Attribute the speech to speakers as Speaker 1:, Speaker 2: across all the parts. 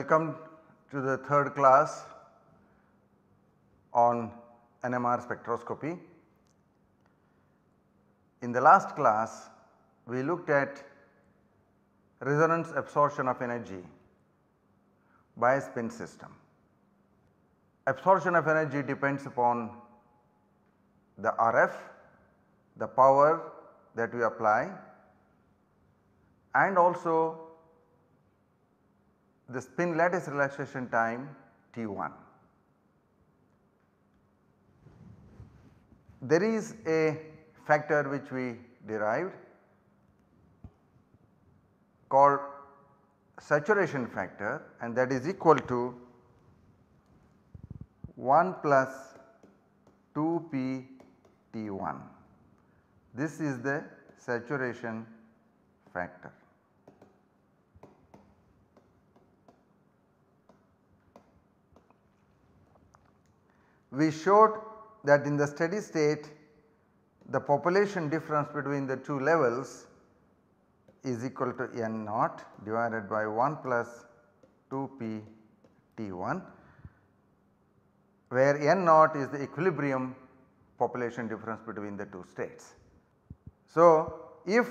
Speaker 1: Welcome to the third class on NMR spectroscopy. In the last class we looked at resonance absorption of energy by a spin system. Absorption of energy depends upon the RF, the power that we apply and also the spin lattice relaxation time T1. There is a factor which we derived called saturation factor and that is equal to 1 plus 2p T1. This is the saturation factor. We showed that in the steady state the population difference between the two levels is equal to n naught divided by 1 plus 2p T1 where n naught is the equilibrium population difference between the two states. So, if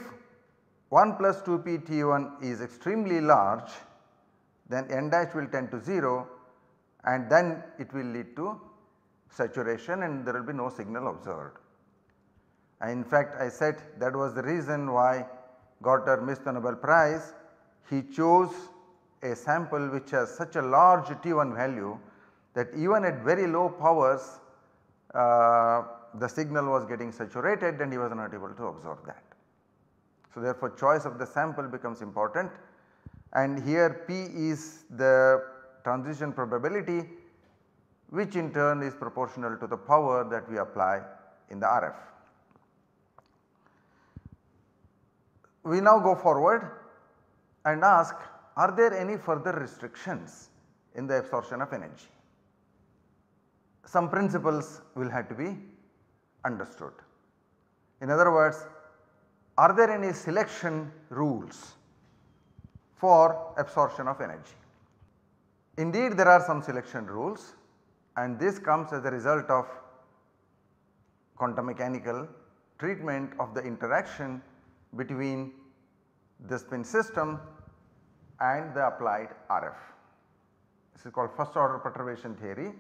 Speaker 1: 1 plus 2p T1 is extremely large then n dash will tend to 0 and then it will lead to saturation and there will be no signal observed. In fact I said that was the reason why Gorter missed the Nobel prize. He chose a sample which has such a large T1 value that even at very low powers uh, the signal was getting saturated and he was not able to observe that. So therefore choice of the sample becomes important and here P is the transition probability which in turn is proportional to the power that we apply in the RF. We now go forward and ask are there any further restrictions in the absorption of energy. Some principles will have to be understood. In other words are there any selection rules for absorption of energy. Indeed there are some selection rules and this comes as a result of quantum mechanical treatment of the interaction between the spin system and the applied RF. This is called first order perturbation theory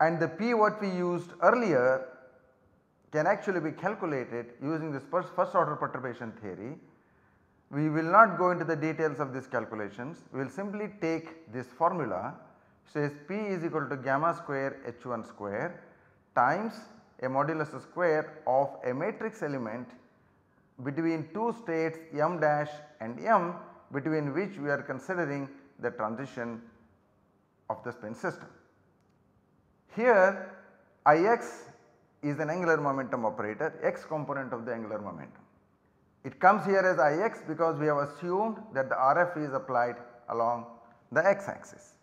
Speaker 1: and the P what we used earlier can actually be calculated using this first, first order perturbation theory. We will not go into the details of these calculations, we will simply take this formula says P is equal to gamma square H1 square times a modulus square of a matrix element between two states m dash and m between which we are considering the transition of the spin system. Here Ix is an angular momentum operator x component of the angular momentum. It comes here as Ix because we have assumed that the RF is applied along the x axis.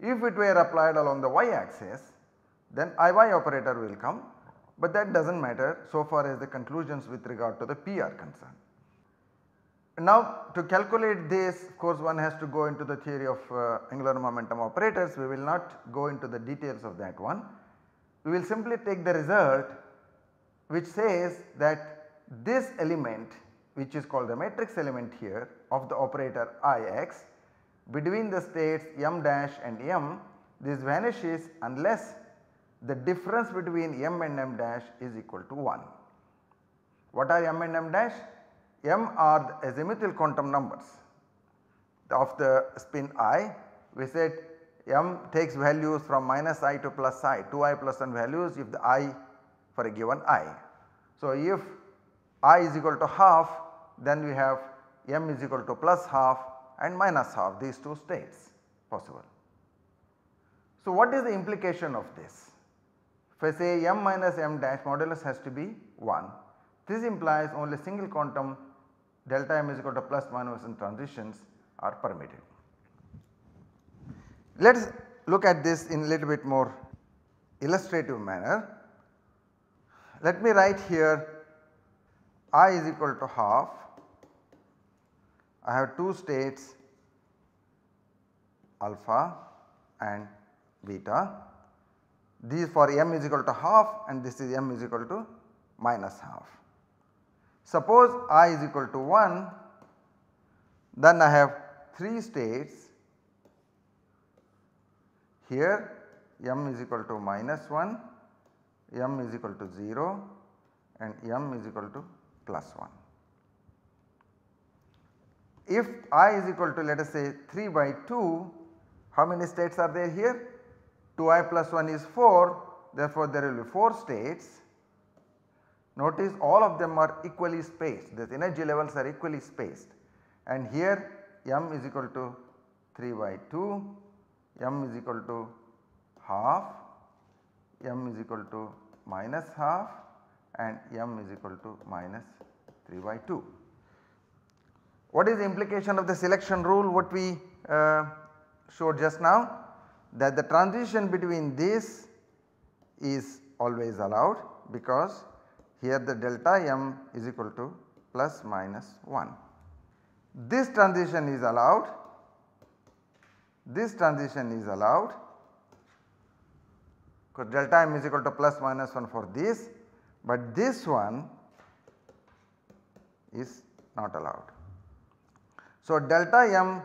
Speaker 1: If it were applied along the y axis then Iy operator will come but that does not matter so far as the conclusions with regard to the P are concerned. Now to calculate this of course one has to go into the theory of uh, angular momentum operators we will not go into the details of that one. We will simply take the result which says that this element which is called the matrix element here of the operator Ix between the states m dash and m this vanishes unless the difference between m and m dash is equal to 1. What are m and m dash? m are the azimuthal quantum numbers of the spin i. We said m takes values from minus i to plus i 2i plus 1 values if the i for a given i. So, if i is equal to half then we have m is equal to plus half and minus half these two states possible. So, what is the implication of this? If I say m minus m dash modulus has to be 1, this implies only single quantum delta m is equal to plus minus transitions are permitted. Let us look at this in a little bit more illustrative manner. Let me write here i is equal to half I have two states alpha and beta. These for m is equal to half and this is m is equal to minus half. Suppose i is equal to 1 then I have 3 states here m is equal to minus 1, m is equal to 0 and m is equal to plus 1. If i is equal to let us say 3 by 2, how many states are there here? 2i plus 1 is 4 therefore there will be 4 states. Notice all of them are equally spaced the energy levels are equally spaced and here m is equal to 3 by 2, m is equal to half, m is equal to minus half and m is equal to minus 3 by 2. What is the implication of the selection rule what we uh, showed just now? That the transition between this is always allowed because here the delta m is equal to plus minus 1. This transition is allowed, this transition is allowed because delta m is equal to plus minus 1 for this, but this one is not allowed. So, delta m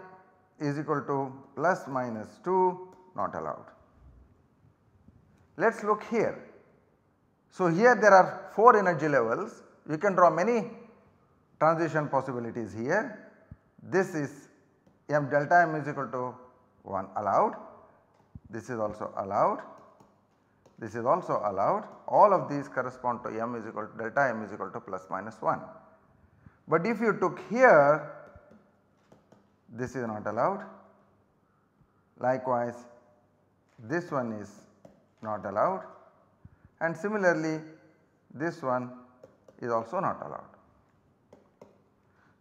Speaker 1: is equal to plus minus 2 not allowed. Let us look here. So, here there are 4 energy levels you can draw many transition possibilities here. This is m delta m is equal to 1 allowed, this is also allowed this is also allowed all of these correspond to m is equal to delta m is equal to plus minus 1. But if you took here this is not allowed likewise this one is not allowed and similarly this one is also not allowed.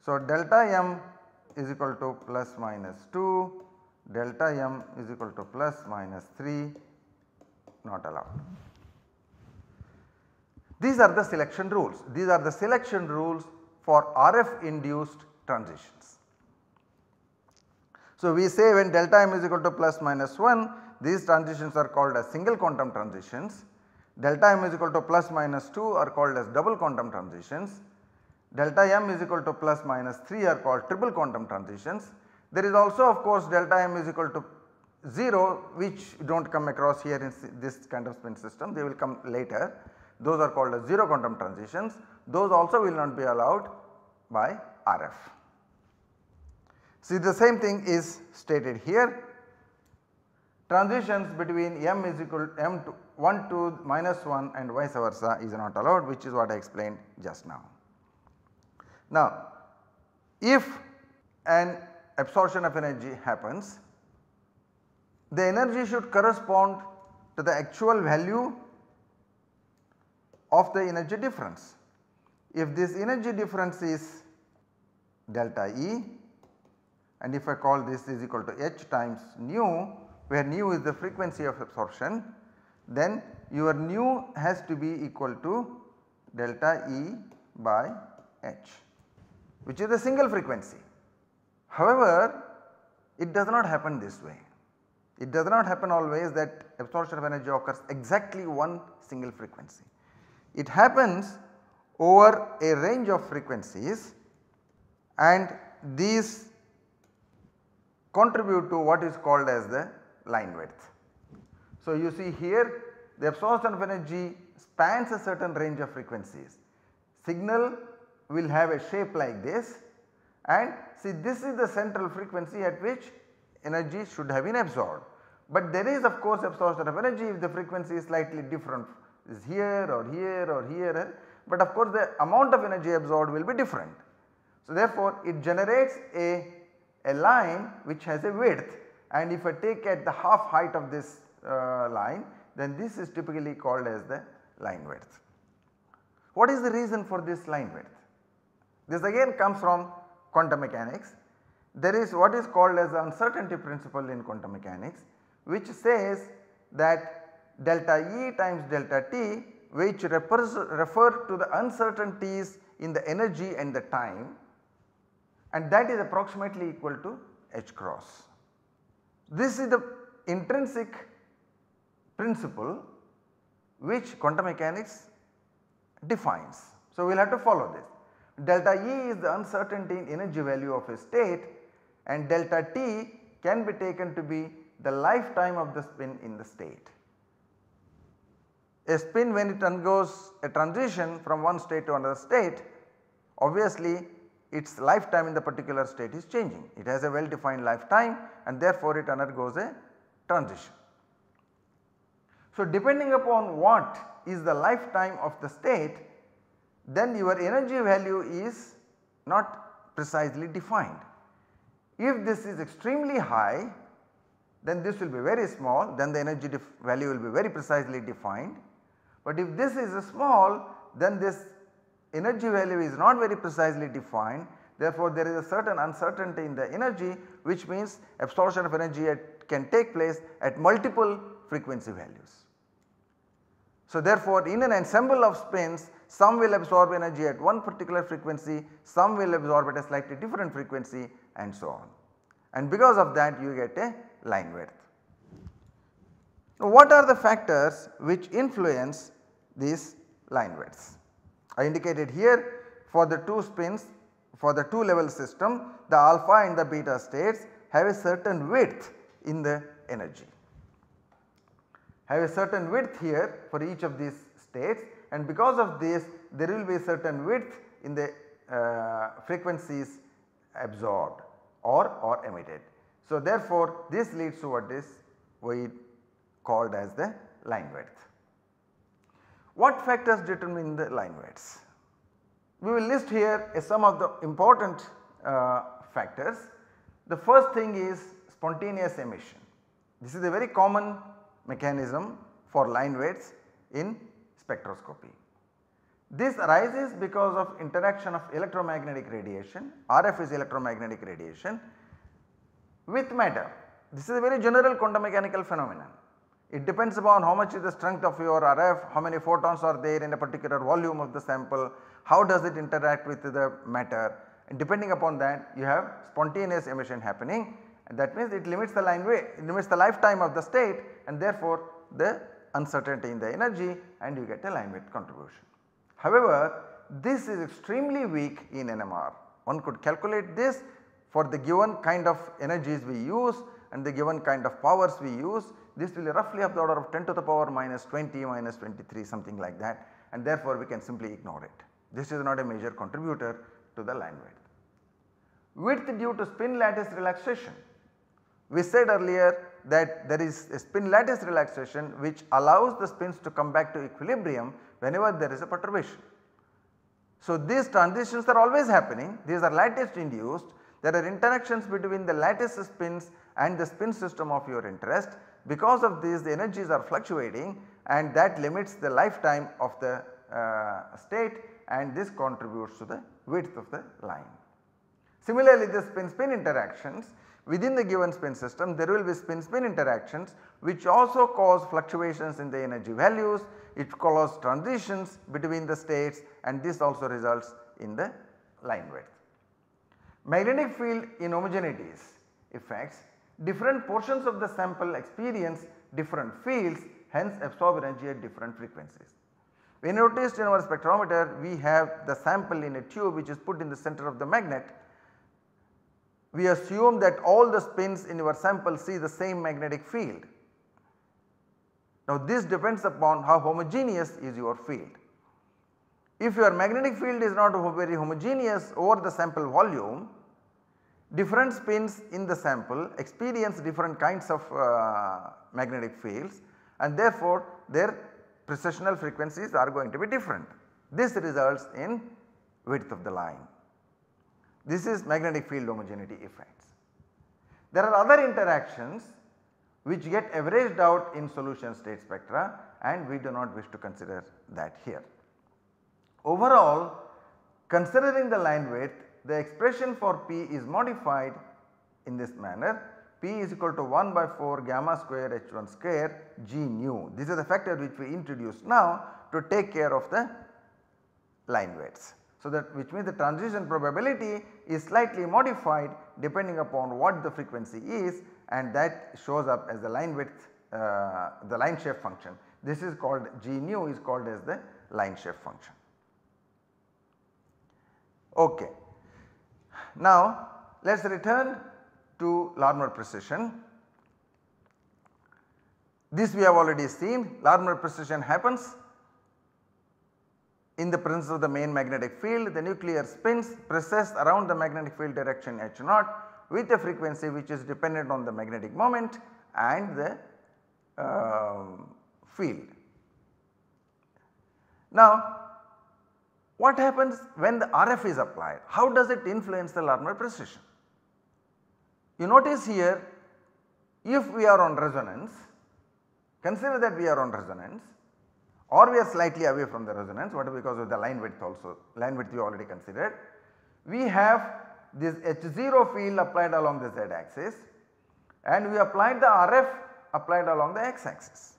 Speaker 1: So, delta m is equal to plus minus 2, delta m is equal to plus minus 3 not allowed. These are the selection rules. These are the selection rules for RF induced transitions. So, we say when delta m is equal to plus minus 1 these transitions are called as single quantum transitions. Delta m is equal to plus minus 2 are called as double quantum transitions. Delta m is equal to plus minus 3 are called triple quantum transitions. There is also of course delta m is equal to 0 which do not come across here in this kind of spin system they will come later those are called as 0 quantum transitions those also will not be allowed by RF. See the same thing is stated here transitions between m is equal to m to 1 to minus 1 and vice versa is not allowed which is what I explained just now. Now if an absorption of energy happens the energy should correspond to the actual value of the energy difference. If this energy difference is delta E and if I call this is equal to h times nu where nu is the frequency of absorption then your nu has to be equal to delta E by h which is a single frequency. However, it does not happen this way. It does not happen always that absorption of energy occurs exactly one single frequency. It happens over a range of frequencies and these contribute to what is called as the line width. So, you see here the absorption of energy spans a certain range of frequencies. Signal will have a shape like this and see this is the central frequency at which energy should have been absorbed. But there is of course absorption of energy if the frequency is slightly different is here or here or here but of course the amount of energy absorbed will be different. So therefore it generates a, a line which has a width and if I take at the half height of this uh, line then this is typically called as the line width. What is the reason for this line width? This again comes from quantum mechanics. There is what is called as the uncertainty principle in quantum mechanics which says that delta E times delta T which refers, refer to the uncertainties in the energy and the time and that is approximately equal to h cross. This is the intrinsic principle which quantum mechanics defines. So, we will have to follow this. Delta E is the uncertainty in energy value of a state and delta T can be taken to be the lifetime of the spin in the state. A spin when it undergoes a transition from one state to another state obviously its lifetime in the particular state is changing. It has a well defined lifetime and therefore it undergoes a transition. So depending upon what is the lifetime of the state then your energy value is not precisely defined. If this is extremely high then this will be very small then the energy value will be very precisely defined. But if this is small then this energy value is not very precisely defined therefore there is a certain uncertainty in the energy which means absorption of energy at, can take place at multiple frequency values. So therefore in an ensemble of spins some will absorb energy at one particular frequency, some will absorb at a slightly different frequency and so on. And because of that you get a line width. Now what are the factors which influence these line widths? I indicated here for the two spins for the two level system the alpha and the beta states have a certain width in the energy have a certain width here for each of these states and because of this there will be a certain width in the uh, frequencies absorbed or, or emitted. So therefore this leads to what is we called as the line width. What factors determine the line widths? We will list here some of the important uh, factors. The first thing is spontaneous emission. This is a very common mechanism for line widths in spectroscopy. This arises because of interaction of electromagnetic radiation, RF is electromagnetic radiation with matter. This is a very general quantum mechanical phenomenon. It depends upon how much is the strength of your RF, how many photons are there in a particular volume of the sample, how does it interact with the matter and depending upon that you have spontaneous emission happening and that means it limits the line way, it limits the lifetime of the state and therefore the uncertainty in the energy and you get a line width contribution. However, this is extremely weak in NMR. One could calculate this for the given kind of energies we use and the given kind of powers we use this will roughly of the order of 10 to the power minus 20 minus 23 something like that and therefore we can simply ignore it. This is not a major contributor to the line width. Width due to spin lattice relaxation. We said earlier that there is a spin lattice relaxation which allows the spins to come back to equilibrium whenever there is a perturbation. So these transitions are always happening, these are lattice induced, there are interactions between the lattice spins and the spin system of your interest because of this the energies are fluctuating and that limits the lifetime of the uh, state and this contributes to the width of the line. Similarly the spin spin interactions within the given spin system there will be spin spin interactions which also cause fluctuations in the energy values, it causes transitions between the states and this also results in the line width. Magnetic field inhomogeneities effects different portions of the sample experience different fields hence absorb energy at different frequencies. We noticed in our spectrometer we have the sample in a tube which is put in the center of the magnet. We assume that all the spins in your sample see the same magnetic field. Now this depends upon how homogeneous is your field. If your magnetic field is not very homogeneous over the sample volume different spins in the sample experience different kinds of uh, magnetic fields and therefore their precessional frequencies are going to be different. This results in width of the line. This is magnetic field homogeneity effects. There are other interactions which get averaged out in solution state spectra and we do not wish to consider that here. Overall considering the line width the expression for P is modified in this manner P is equal to 1 by 4 gamma square H1 square G nu. This is the factor which we introduce now to take care of the line widths. So that which means the transition probability is slightly modified depending upon what the frequency is and that shows up as the line width uh, the line shape function. This is called G nu is called as the line shape function. Okay. Now let us return to Larmor precession. This we have already seen Larmor precession happens in the presence of the main magnetic field the nuclear spins precess around the magnetic field direction h naught with a frequency which is dependent on the magnetic moment and the uh, field. Now what happens when the RF is applied? How does it influence the Larmor precession? You notice here if we are on resonance, consider that we are on resonance or we are slightly away from the resonance what because of the line width also line width we already considered. We have this H0 field applied along the z axis and we applied the RF applied along the x axis.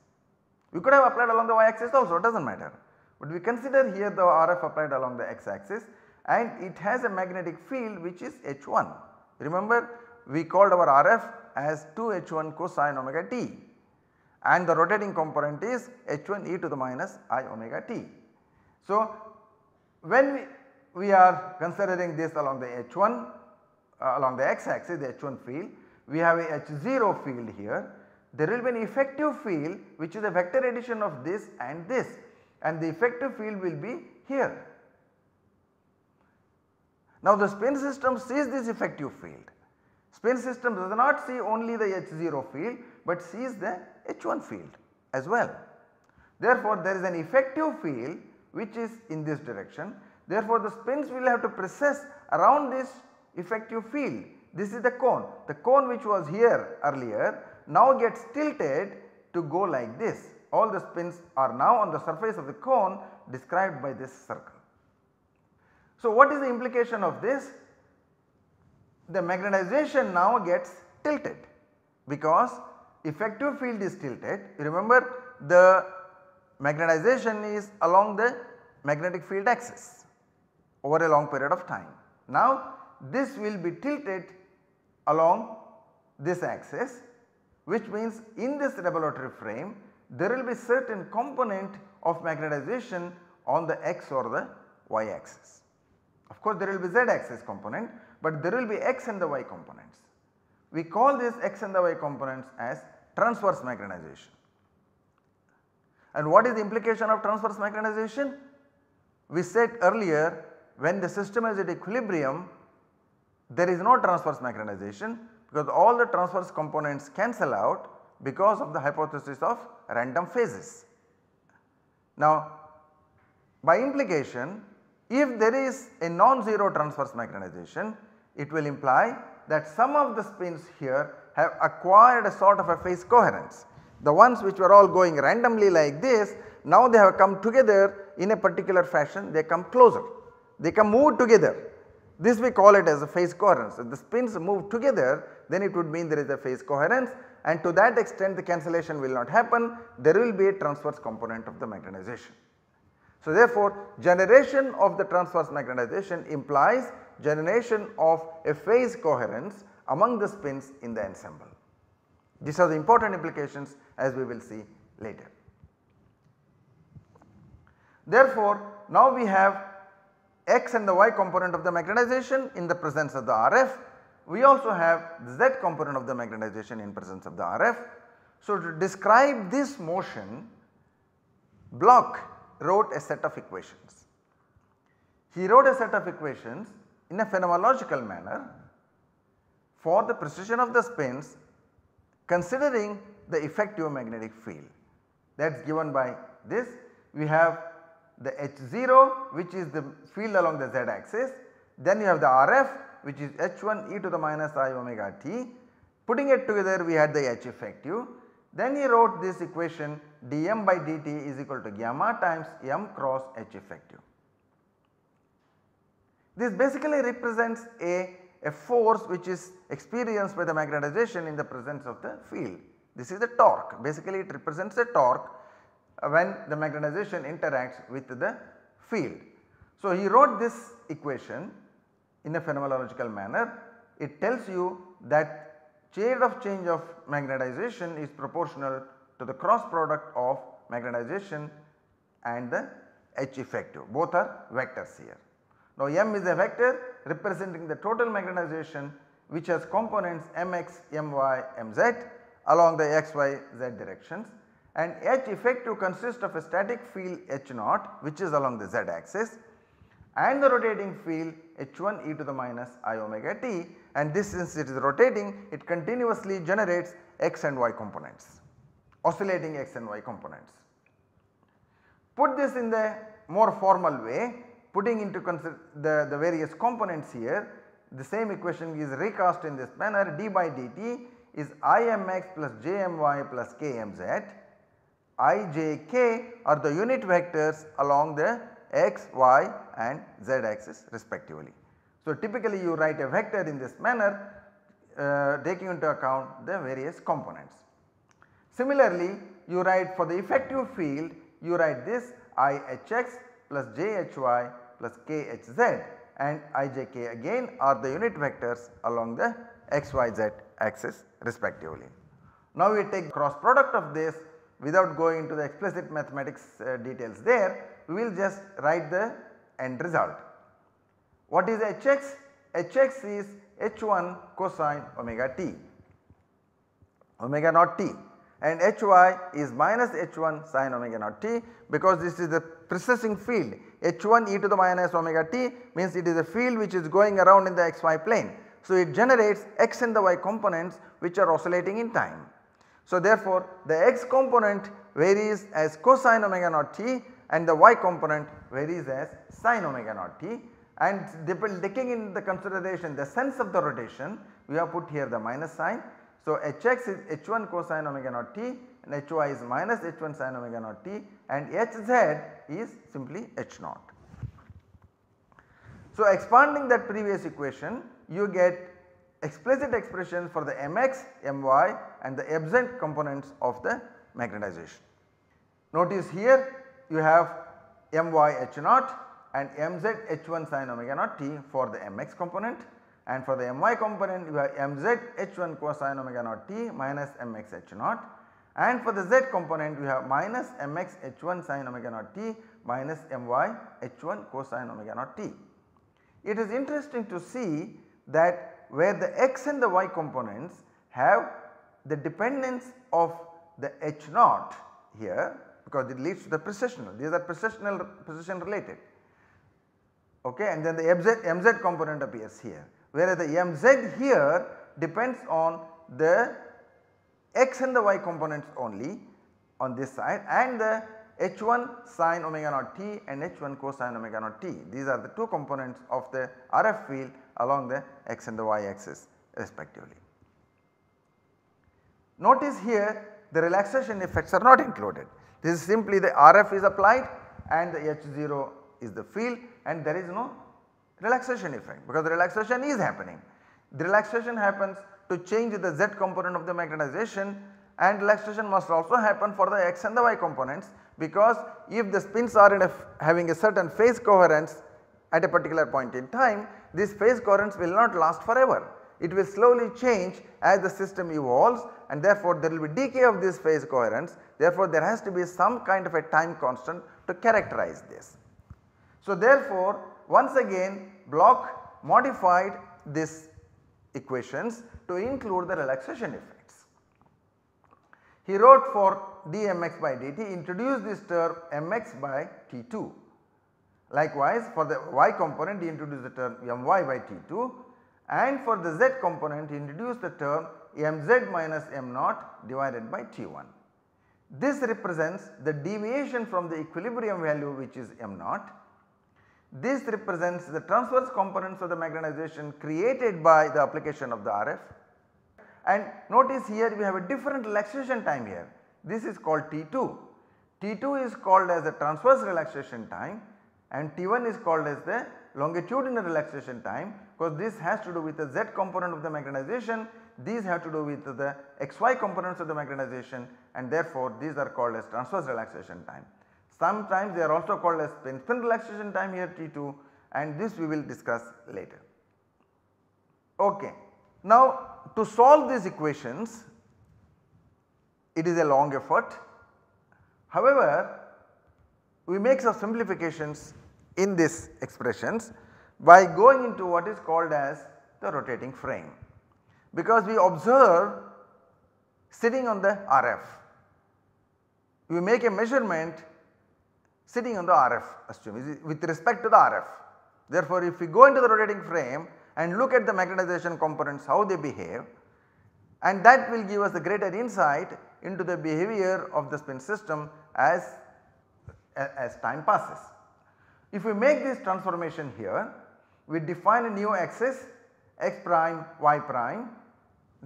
Speaker 1: We could have applied along the y axis also it does not matter but we consider here the RF applied along the x axis and it has a magnetic field which is H1. Remember we called our RF as 2H1 cosine omega t and the rotating component is H1 e to the minus i omega t. So when we, are considering this along the H1 uh, along the x axis the H1 field we have a H0 field here there will be an effective field which is a vector addition of this and this and the effective field will be here. Now the spin system sees this effective field. Spin system does not see only the H0 field but sees the H1 field as well. Therefore there is an effective field which is in this direction. Therefore the spins will have to precess around this effective field. This is the cone. The cone which was here earlier now gets tilted to go like this all the spins are now on the surface of the cone described by this circle. So what is the implication of this? The magnetization now gets tilted because effective field is tilted. Remember the magnetization is along the magnetic field axis over a long period of time. Now this will be tilted along this axis which means in this laboratory frame there will be certain component of magnetization on the x or the y axis. Of course there will be z axis component but there will be x and the y components. We call this x and the y components as transverse magnetization. And what is the implication of transverse magnetization? We said earlier when the system is at equilibrium there is no transverse magnetization because all the transverse components cancel out because of the hypothesis of random phases. Now by implication if there is a non-zero transverse magnetization it will imply that some of the spins here have acquired a sort of a phase coherence. The ones which were all going randomly like this now they have come together in a particular fashion they come closer they come move together. This we call it as a phase coherence if the spins move together then it would mean there is a phase coherence and to that extent the cancellation will not happen there will be a transverse component of the magnetization. So therefore generation of the transverse magnetization implies generation of a phase coherence among the spins in the ensemble. These are the important implications as we will see later. Therefore now we have x and the y component of the magnetization in the presence of the RF we also have z component of the magnetization in presence of the RF. So to describe this motion Bloch wrote a set of equations. He wrote a set of equations in a phenomenological manner for the precession of the spins considering the effective magnetic field that is given by this. We have the H0 which is the field along the z axis then you have the RF which is h1 e to the minus i omega t. Putting it together we had the h effective. Then he wrote this equation dm by dt is equal to gamma times m cross h effective. This basically represents a, a force which is experienced by the magnetization in the presence of the field. This is the torque basically it represents the torque uh, when the magnetization interacts with the field. So he wrote this equation in a phenomenological manner. It tells you that rate of change of magnetization is proportional to the cross product of magnetization and the H effective both are vectors here. Now M is a vector representing the total magnetization which has components mx, my, mz along the x, y, z directions and H effective consists of a static field H naught which is along the z axis and the rotating field H1 e to the minus i omega t and this since it is rotating it continuously generates x and y components oscillating x and y components. Put this in the more formal way putting into the, the various components here the same equation is recast in this manner d by dt is imx plus jmy plus kmz i, j, k are the unit vectors along the x, y and z axis respectively. So, typically you write a vector in this manner uh, taking into account the various components. Similarly, you write for the effective field you write this IHX plus JHY plus KHZ and IJK again are the unit vectors along the XYZ axis respectively. Now we take cross product of this without going into the explicit mathematics uh, details there we will just write the end result. What is Hx? Hx is H1 cosine omega t omega naught t and Hy is minus H1 sin omega naught t because this is the precessing field H1 e to the minus omega t means it is a field which is going around in the xy plane. So, it generates x and the y components which are oscillating in time. So, therefore, the x component varies as cosine omega naught t and the y component varies as sin omega naught t and taking in the consideration the sense of the rotation we have put here the minus sign. So, Hx is h1 cosine omega naught t and Hy is minus h1 sin omega naught t and Hz is simply h naught. So, expanding that previous equation you get explicit expression for the mx, my and the absent components of the magnetization. Notice here you have my h naught and mz h1 sin omega naught t for the mx component and for the my component you have mz h1 cosine omega naught t minus mx h naught and for the z component we have minus mx h1 sin omega naught t minus my h1 cosine omega naught t. It is interesting to see that where the x and the y components have the dependence of the h naught here because it leads to the precessional these are precessional precession related okay and then the mz, mz component appears here whereas the mz here depends on the x and the y components only on this side and the h1 sin omega naught t and h1 cosine omega naught t. These are the two components of the RF field along the x and the y axis respectively. Notice here the relaxation effects are not included. This is simply the RF is applied and the H0 is the field and there is no relaxation effect because the relaxation is happening. The relaxation happens to change the Z component of the magnetization and relaxation must also happen for the X and the Y components because if the spins are in a having a certain phase coherence at a particular point in time this phase coherence will not last forever. It will slowly change as the system evolves and therefore there will be decay of this phase coherence therefore there has to be some kind of a time constant to characterize this. So therefore once again Bloch modified this equations to include the relaxation effects. He wrote for dmx by dt introduced this term mx by t2. Likewise for the y component he introduced the term my by t2 and for the z component he introduced the term mz minus m naught divided by t1. This represents the deviation from the equilibrium value which is m naught this represents the transverse components of the magnetization created by the application of the RF and notice here we have a different relaxation time here. This is called T2. T2 is called as the transverse relaxation time and T1 is called as the longitudinal relaxation time because this has to do with the Z component of the magnetization, these have to do with the XY components of the magnetization and therefore these are called as transverse relaxation time. Sometimes they are also called as spin spin relaxation time here T2 and this we will discuss later. Okay. Now to solve these equations it is a long effort. However, we make some simplifications in these expressions by going into what is called as the rotating frame. Because we observe sitting on the RF, we make a measurement sitting on the RF assume with respect to the RF. Therefore, if we go into the rotating frame and look at the magnetization components how they behave and that will give us a greater insight into the behavior of the spin system as, as time passes. If we make this transformation here, we define a new axis x prime, y prime,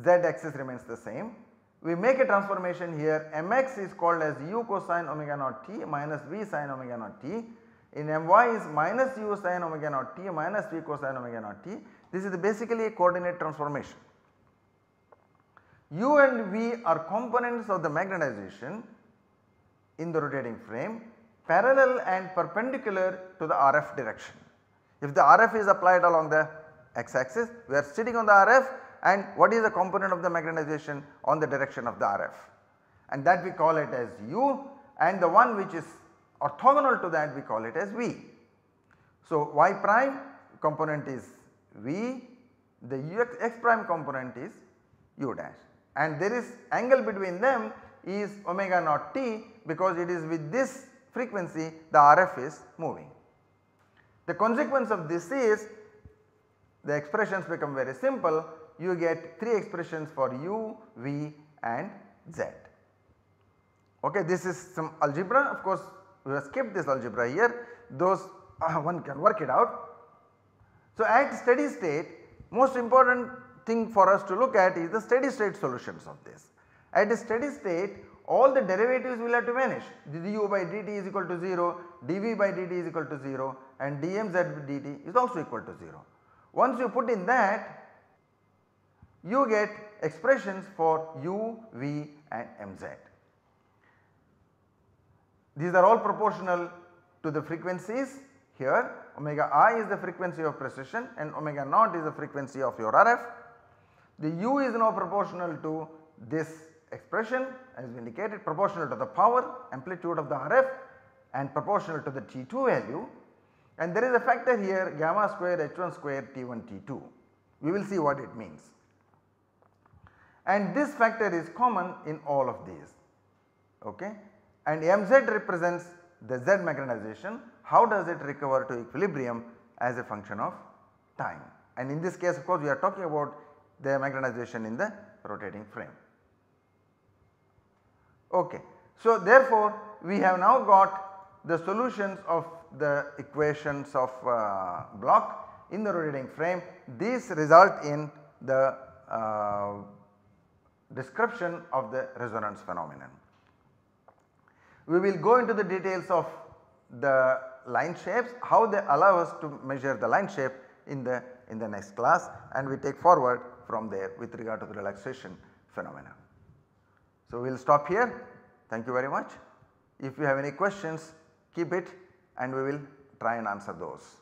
Speaker 1: z axis remains the same. We make a transformation here mx is called as u cosine omega naught t minus v sine omega naught t. In my is minus u sine omega naught t minus v cosine omega naught t. This is basically a coordinate transformation. U and V are components of the magnetization in the rotating frame parallel and perpendicular to the RF direction. If the RF is applied along the x axis we are sitting on the RF and what is the component of the magnetization on the direction of the RF and that we call it as U and the one which is orthogonal to that we call it as V. So, y prime component is V, the ux, x prime component is u dash and there is angle between them is omega naught t because it is with this frequency the RF is moving. The consequence of this is the expressions become very simple you get 3 expressions for u, v and z. Okay, this is some algebra of course we have skipped this algebra here those uh, one can work it out. So, at steady state most important thing for us to look at is the steady state solutions of this. At a steady state all the derivatives will have to vanish du by dt is equal to 0, dv by dt is equal to 0 and dmz dt is also equal to 0. Once you put in that you get expressions for u, v and mz. These are all proportional to the frequencies here omega i is the frequency of precession and omega naught is the frequency of your RF. The u is now proportional to this expression as we indicated proportional to the power amplitude of the RF and proportional to the T2 value and there is a factor here gamma square H1 square T1 T2. We will see what it means. And this factor is common in all of these okay and mz represents the z magnetization how does it recover to equilibrium as a function of time and in this case of course we are talking about the magnetization in the rotating frame. Okay. So therefore we have now got the solutions of the equations of uh, Bloch in the rotating frame these result in the uh, description of the resonance phenomenon. We will go into the details of the line shapes how they allow us to measure the line shape in the in the next class and we take forward from there with regard to the relaxation phenomena. So, we will stop here thank you very much. If you have any questions keep it and we will try and answer those.